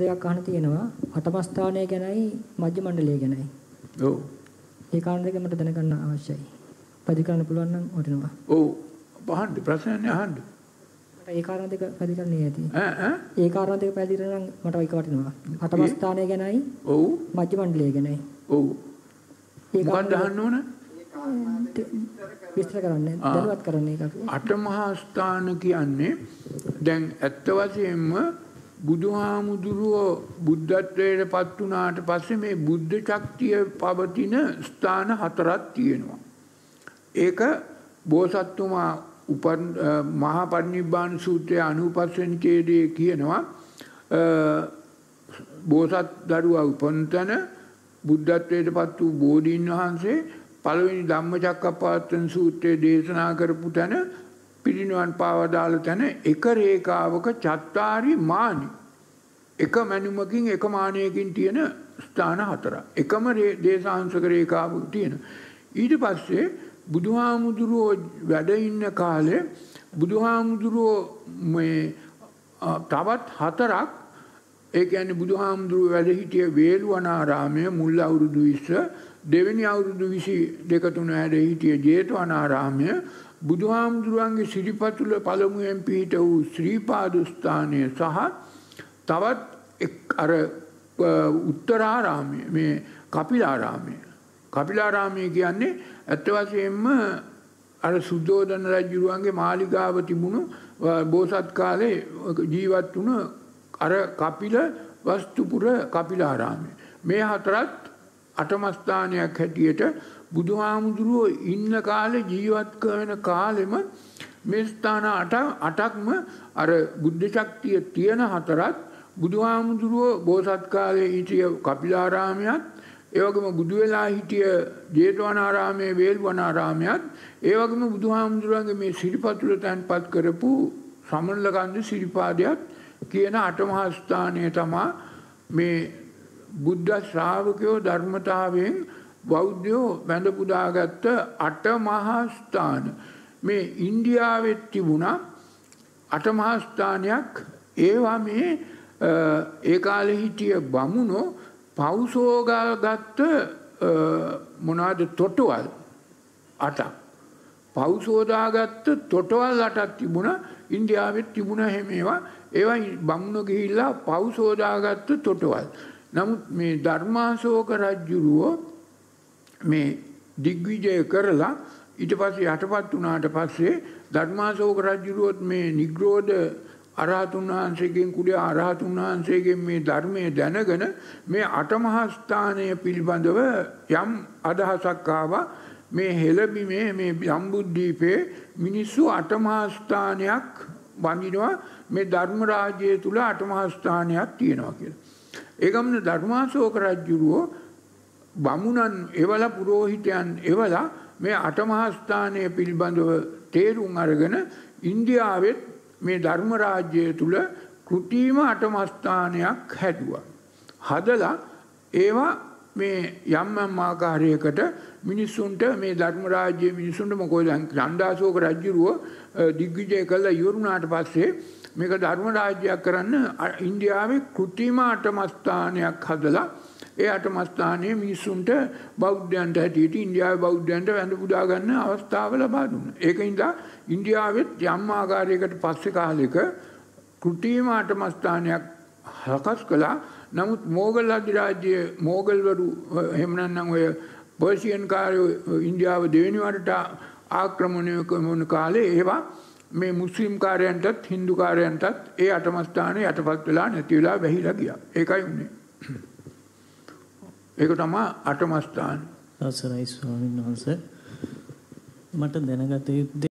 දෙකක් අහන්න තියෙනවා. අටම ස්ථානය ගැනයි මධ්‍ය මණ්ඩලය ගැනයි. ඔව්. ඒ කාරණා දෙක මට දැනගන්න අවශ්‍යයි. පැහැදිලි කරන්න පුළුවන් නම් වටිනවා. ඔව්. අහන්න ප්‍රශ්නයක් අහන්න. මට ඒ කාරණා දෙක පැහැදිලි කරන්න ඇති. ඈ ඈ ඒ කාරණා දෙක පැහැදිලි කරන නම් මට ඒක වටිනවා. අටම ස්ථානය ගැනයි ඔව්. මධ්‍ය මණ්ඩලය ගැනයි. ඔව්. මොකක්ද අහන්න ඕන? විස්තර කරන්න දැනුවත් කරන්න ඒක. අටමහා ස්ථාන කියන්නේ දැන් ඇත්ත වශයෙන්ම බුදුහාමුදුරුවෝ බුද්ධත්වයට පත් වුණාට පස්සේ මේ බුද්ධ ශක්තිය පවතින ස්ථාන හතරක් තියෙනවා. ඒක බෝසත්තුමා උපන් මහා පරිනිබ්බාන සූත්‍රයේ 95 වෙනි ඡේදයේ කියනවා බෝසත් දරුවා උපන්තන බුද්ධත්වයට පත් වූ බෝධීන් වහන්සේ පළවෙනි ධම්මචක්කප්පවත්තන සූත්‍රයේ දේශනා කරපු තැන පිරිනිවන් පාවදාල තැන එක රේඛාවක චත්තාරි මානි එක මැනුමකින් එක මානයකින් තියෙන ස්ථාන හතර. එකම දේශාංශක රේඛාවක තියෙන. ඊට පස්සේ බුදුහාමුදුරුවෝ වැඩ ඉන්න කාලේ බුදුහාමුදුරුවෝ මේ තවත් හතරක් ඒ කියන්නේ බුදුහාමුදුරුවෝ වැඩ හිටිය වේළුවනාරාමයේ මුල් අවුරුදු 20 දෙවෙනි අවුරුදු 22 තුන වැඩ හිටිය ජේතවනාරාමය බුදුහාමුදුරුවන්ගේ සිරිපතුල පළමුවෙන් පිහිට වූ ශ්‍රීපාද ස්ථානය සහ තවත් අර උත්තරාරාමය මේ කපිලාරාමය. කපිලාරාමය කියන්නේ ඇත්ත වශයෙන්ම අර සුද්ධෝදන රජුරුවන්ගේ මාලිගාව තිබුණු බෝසත් කාලේ ජීවත් වුණ අර කපිල වස්තුපුර කපිලාරාමය. මේ හතරත් අටමස්ථානයක් හැටියට බුදුහාමුදුරුවෝ ඉන්න කාලේ ජීවත් කරන කාලෙම මේ ස්ථාන අටක්ම අර බුද්ධ ශක්තිය තියෙන හතරත් බුදුහාමුදුරුවෝ බෝසත් කාලේ හිටිය කපිලාරාමයත් ඒ වගේම බුදු වෙලා හිටිය ජේතවනාරාමයේ වේල්වනාරාමයත් ඒ වගේම බුදුහාමුදුරුවන්ගේ මේ සිරිපතුල තැන්පත් කරපු සමනලකන්ද සිරිපාදයක් කියන අටමහා ස්ථානය තමයි මේ බුද්ධ ශ්‍රාවකයෝ ධර්මතාවයෙන් බෞද්ධයෝ වැඳ පුදාගත්ත අට මහා ස්ථාන මේ ඉන්දියාවෙත් තිබුණා අට මහා ස්ථානයක් ඒවා මේ ඒ කාලේ හිටිය බමුණෝ පෞසෝගල් ගත්ත මොනවාද තොටවල් අටක්. පෞසෝදාගත්ත තොටවල් අටක් තිබුණා. ඉන්දියාවෙත් තිබුණා හැම ඒවා. ඒවා බමුණෝ ගිහිල්ලා පෞසෝදාගත්ත තොටවල්. නමුත් මේ ධර්මාශෝක රජුරුව මේ දිග්විජය කරලා ඊට පස්සේ යටපත් වුණාට පස්සේ ධර්මාශෝක රජුරුවොත් මේ නිග්‍රෝධ අරහතුන් වහන්සේගෙන් කුඩේ අරහතුන් වහන්සේගෙන් මේ ධර්මයේ දැනගෙන මේ අටමහා ස්ථානය පිළිබඳව යම් අදහසක් ආවා මේ හෙළබිමේ මේ ජම්බුද්දීපේ මිනිස්සු අටමහා ස්ථානයක් වඳිනවා මේ ධර්ම රාජ්‍යය තුල අටමහා ස්ථානයක් තියෙනවා කියලා. ඒගමන ධර්මාශෝක රජුරුව බමුණන් එවලා පුරෝහිතයන් එවලා මේ අටමහා ස්ථානය පිළිබඳව තේරුම් අරගෙන ඉන්දියාවෙත් මේ ධර්ම රාජ්‍යය තුල කෘතිම අටමස්ථානයක් හැදුවා. හදලා ඒවා මේ යම් යම් ආකාරයකට මිනිස්සුන්ට මේ ධර්ම රාජ්‍යයේ මිනිස්සුන්ට මොකද චන්දාශෝක රජුරුව දිග්විජය කළා ඉවරුණාට පස්සේ මේක ධර්ම රාජ්‍යයක් කරන්න ඉන්දියාවේ කෘතිම අටමස්ථානයක් හදලා ඒ අටමස්ථානයේ මිනිස්සුන්ට බෞද්ධයන්ට හැටියට ඉන්දියාවේ බෞද්ධයන්ට වැඳ පුදා ගන්න අවස්ථාව ලබා දුන්නා. ඒකින්ද ඉන්දියාවෙත් යම් ආකාරයකට පස්සේ කාලෙක කෘතිම අටමස්ථානයක් හකස් කළා. නමුත් මෝගල් අධිරාජ්‍යයේ මෝගල්වරු එහෙම නැත්නම් ඔය පර්සියන් කාරයෝ ඉන්දියාව දෙවෙනි වරට ආක්‍රමණය කරන කාලේ ඒවා මේ මුස්ලිම් කාරයන්ටත් හින්දු කාරයන්ටත් ඒ අටමස්ථානයේ යටපත් වෙලා නැති වෙලා වැහිලා ගියා. ඒකයි උනේ. ඒක තමයි අටමස්ථාන. අවසරයි ස්වාමීන් වහන්සේ. මට දැනගත යුත්තේ